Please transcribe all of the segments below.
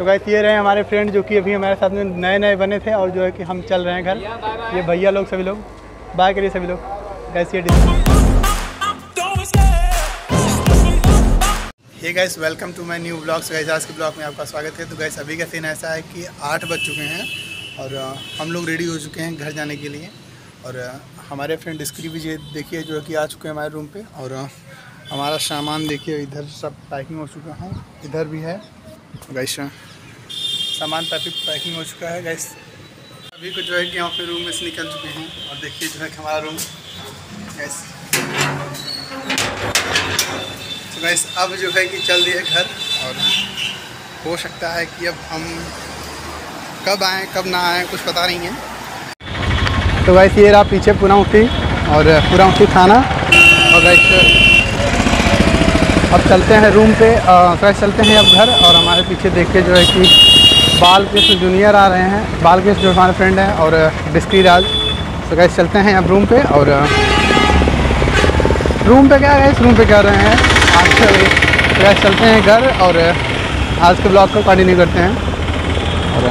तो गैस ये रहे हमारे फ्रेंड जो कि अभी हमारे साथ में नए नए बने थे और जो है कि हम चल रहे हैं घर। ये भैया लोग सभी लोग। बाय करिए सभी लोग। गैस ये ये guys welcome to my new blogs guys आज के ब्लॉग में आपका स्वागत है। तो गैस अभी का सीन ऐसा है कि आठ बज चुके हैं और हम लोग रेडी हो चुके हैं घर जाने के लिए। और हमारे फ्रेंड डिस्क्री भी देखिए, जो है कि आ चुके हैं हमारे रूम पे। और हमारा सामान देखिए, इधर सब पैकिंग हो चुका है। इधर भी है। गैस सामान पैकिंग पैकिंग हो चुका है गैस अभी को जो है कि हम अपने रूम में से निकल चुके हैं और देखिए जो है हमारा रूम गैस तो गैस अब जो है कि चल दिए घर और हो सकता है कि अब हम कब आएँ, कब ना आएँ, कुछ पता नहीं है। तो गैस ये रहा पीछे पूरा उठी और पूरा उठी थाना। और गैस अब चलते हैं रूम पे। गैस चलते हैं अब घर और हमारे पीछे देख के जो है कि बाल कृष्ण जूनियर आ रहे हैं। बाल कृष्ण जो हमारे फ्रेंड हैं और डिस्क्री राज। तो गैस चलते हैं अब रूम पे और रूम पे क्या है रूम पे क्या रहे हैं? आज तो गैस चलते हैं घर और आज के ब्लॉग को कंटिन्यू करते हैं। और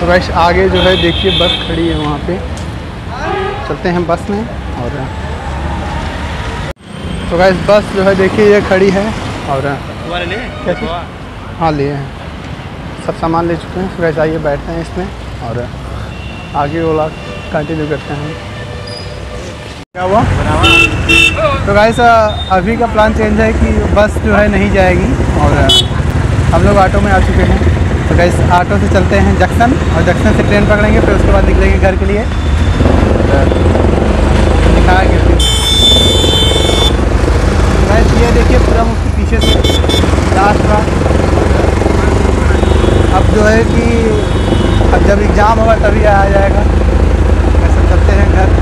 तो गैस आगे जो है, देखिए, बस खड़ी है वहाँ पे। चलते हैं बस में और तो गैस बस जो है देखिए ये खड़ी है और हाँ लिए हैं। सब सामान ले चुके हैं। तो गैस आइए बैठते हैं इसमें और आगे वाला कंटिन्यू करते हैं क्या हुआ? तो गाइस अभी का प्लान चेंज है कि बस जो है नहीं जाएगी और हम लोग ऑटो में आ चुके हैं। तो गाइस ऑटो से चलते हैं जंक्शन और जंक्शन से ट्रेन पकड़ेंगे फिर उसके बाद निकलेंगे घर के लिए। दिखाएँगे फिर गाइस ये देखिए पूरा उसके पीछे से लास्ट रहा अब जो है कि अब जब एग्ज़ाम होगा तभी आया जाएगा। ऐसा चलते हैं घर।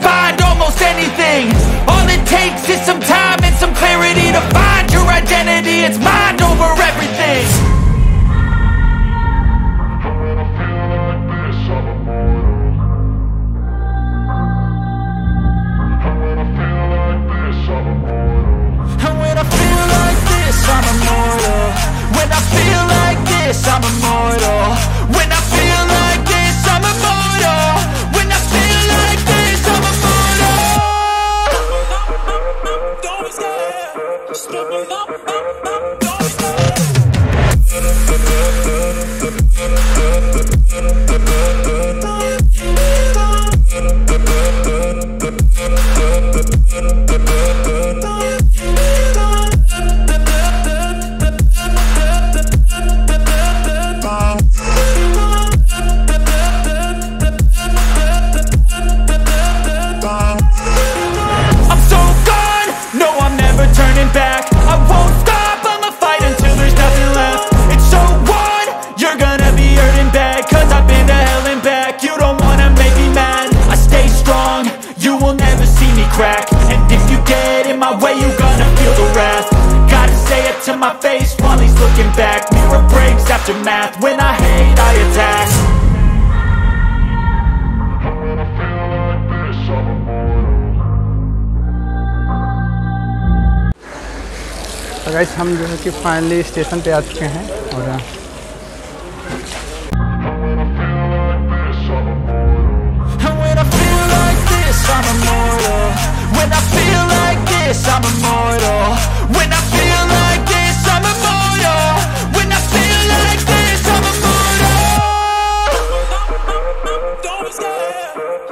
it's my. Breaks after math, when I hate I attack तो गाइस हम जो है कि फाइनली स्टेशन पे आ चुके हैं और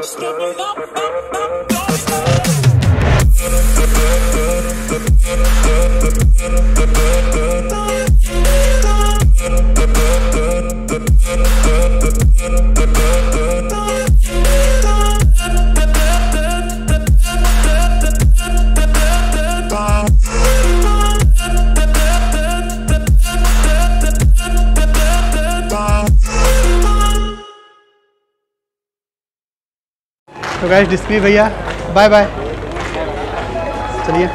Step it up, up, up. तो गैस डिस्प्ले भैया। बाय बाय चलिए।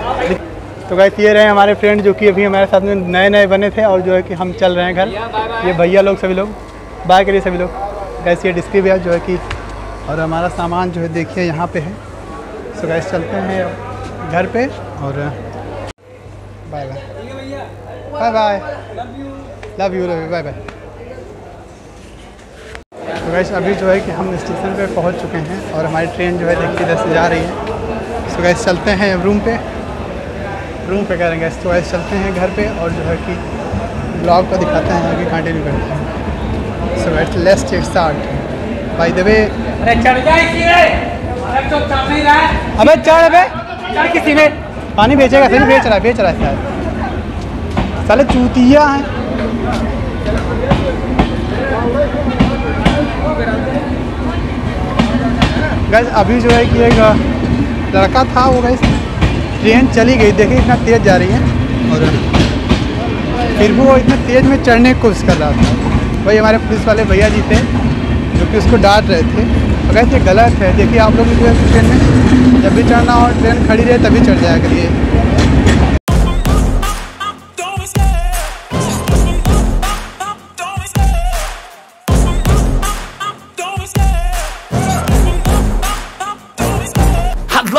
तो गैस ये रहे हमारे फ्रेंड जो कि अभी हमारे साथ में नए नए बने थे और जो है कि हम चल रहे हैं घर। ये भैया लोग सभी लोग। बाय करिए सभी लोग। गैस ये डिस्प्ले भैया जो है कि और हमारा सामान जो है देखिए यहाँ पे है। सो गैस चलते हैं घर पे और bye bye bye bye love you love you bye bye guys अभी जो है कि हम स्टेशन पे पहुँच चुके हैं और हमारी ट्रेन जो है देखिए इधर से जा रही है। सो गैस चलते हैं रूम पे। रूम पे करेंगे तो गैस चलते हैं घर पे और जो है कि ब्लॉग को दिखाते हैं आगे कंटिन्यू करते हैं। So guys let's take start by the way अबे चढ़ अबे। चढ़ किसी में। पानी बेचेगा सही बेच रहा है बेच रहा है शायद। साले चूतिया हैं। गैस अभी जो है कि एक लड़का था वो गैस ट्रेन चली गई। देखिए इतना तेज़ जा रही है। और फिर भी वो इतना तेज़ में चढ़ने की कोशिश कर रहा था। वही हमारे पुलिस वाले भैया जी थे, जो कि उसको डांट रहे थे। और गैस ये गलत है। देखिए आप लोग जो है ट्रेन में, जब भी चढ़ना हो ट्रेन खड़ी रहे, तभी चढ़ जाया करिए।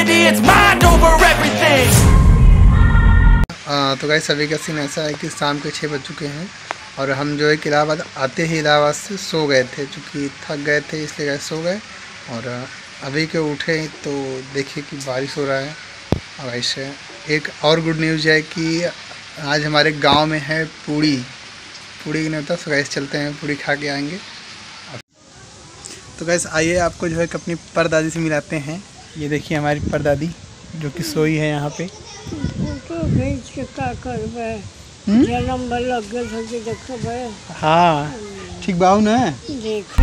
mind over everything. तो गाइस अभी का सीन ऐसा है कि शाम के छः बज चुके हैं और हम जो है कि इलाहाबाद आते ही इलाहाबाद से सो गए थे, चूँकि थक गए थे इसलिए गए सो गए। और अभी के उठे तो देखिए कि बारिश हो रहा है। और ऐसे एक और गुड न्यूज़ है कि आज हमारे गाँव में है पूड़ी। पूड़ी नहीं होता सो गैस चलते हैं, पूड़ी खा के आएँगे। तो गैस आइए आपको जो है अपनी परदादी से मिलाते हैं। ये देखिए हमारी परदादी जो कि सोई है यहाँ पे। तो हम्म? जन्म हाँ ठीक बाहू ना देख।